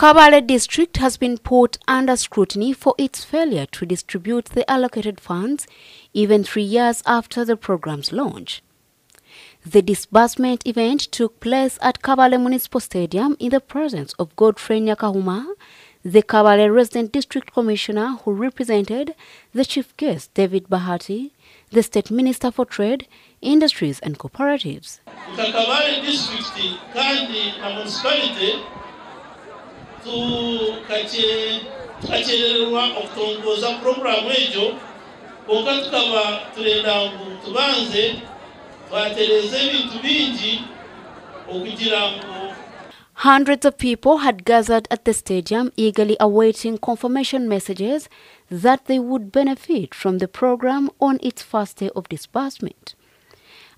Kabale district has been put under scrutiny for its failure to distribute the allocated funds even three years after the program's launch. The disbursement event took place at Kabale Municipal Stadium in the presence of Godfrey Nyakahuma, the Kabale Resident District Commissioner who represented the chief guest David Bahati, the State Minister for Trade, Industries and Cooperatives. Kabale district kandi na municipality konka tukaba turenda ngu tubanze ebintu bingi okugira ngu Hundreds of people had gathered at the stadium eagerly awaiting confirmation messages that they would benefit from the program on its first day of disbursement.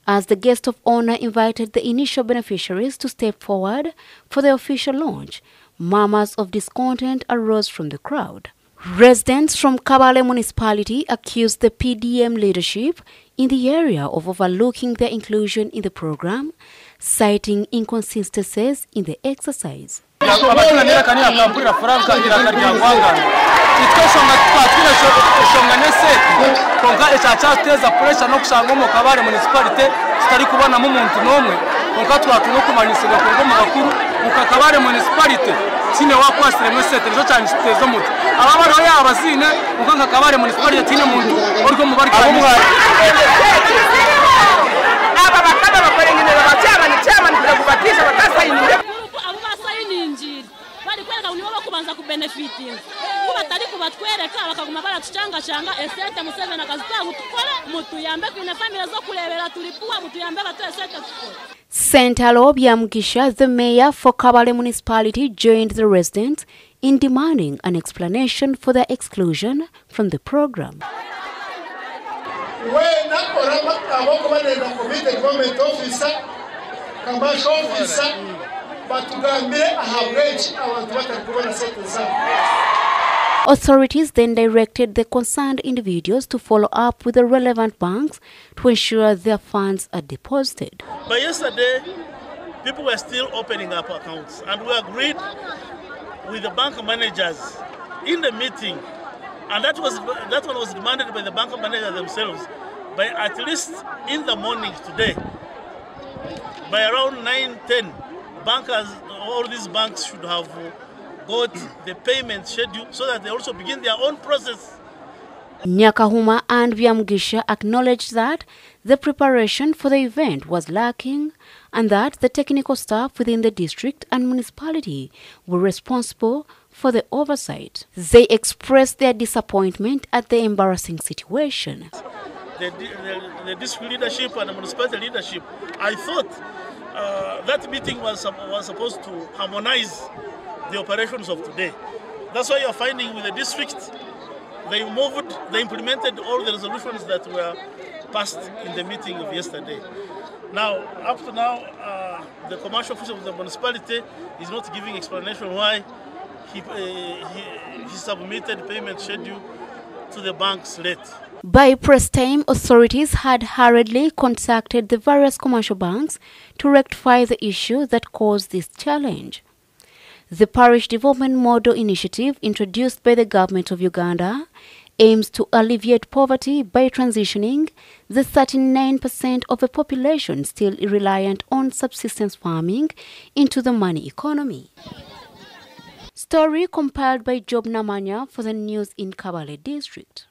As the guest of honor invited the initial beneficiaries to step forward for the official launch, murmurs of discontent arose from the crowd. Residents from Kabale municipality accused the PDM leadership in the area of overlooking their inclusion in the program, citing inconsistencies in the exercise. abatunanira kani akampurira franka irakarya kwangana itwe shonga twatwire konka ecyacateza puresha no kushanga mu kabare municipality tutari kubonamo umuntu n'umwe konka ukakabare municipality. Kine wakwasire mwesete nico cyane kiteza umuti aba bariho yaba zine konka nkakabare municipality tine muntu urwo mu bari aba bakaba ni babacyabana cyabana kugira kubatisha batasayinire abo bari kwereka nibo bakubanza kubenefitinga kuba batari kubatwereka bakaguma baratucangacanga esente museveni akazitanga tukore mutuyambe kwine famire zo kurebera tulipuwa mutuyambe tukore Sentalo Byamugisha, the mayor for Kabale municipality, joined the residents in demanding an explanation for their exclusion from the program. Authorities then directed the concerned individuals to follow up with the relevant banks to ensure their funds are deposited. But yesterday, people were still opening up accounts, and we agreed with the bank managers in the meeting, and that was that one was demanded by the bank managers themselves. By at least in the morning today, by around 9, 10, bankers, all these banks should have got the payment schedule so that they also begin their own process. Nyakahuma and Byamugisha acknowledged that the preparation for the event was lacking and that the technical staff within the district and municipality were responsible for the oversight. They expressed their disappointment at the embarrassing situation. the, the, the district leadership and the municipality leadership, I thought uh, that meeting was, was supposed to harmonize the operations of today. That's why you're finding with the district, they moved, they implemented all the resolutions that were passed in the meeting of yesterday. Now, up to now, uh, the commercial officer of the municipality is not giving explanation why he, uh, he, he submitted payment schedule to the banks late. By press time, authorities had hurriedly contacted the various commercial banks to rectify the issue that caused this challenge. The Parish Development Model Initiative, introduced by the government of Uganda, aims to alleviate poverty by transitioning the 39% of the population still reliant on subsistence farming into the money economy. Story compiled by Job Namanya for the news in Kabale District.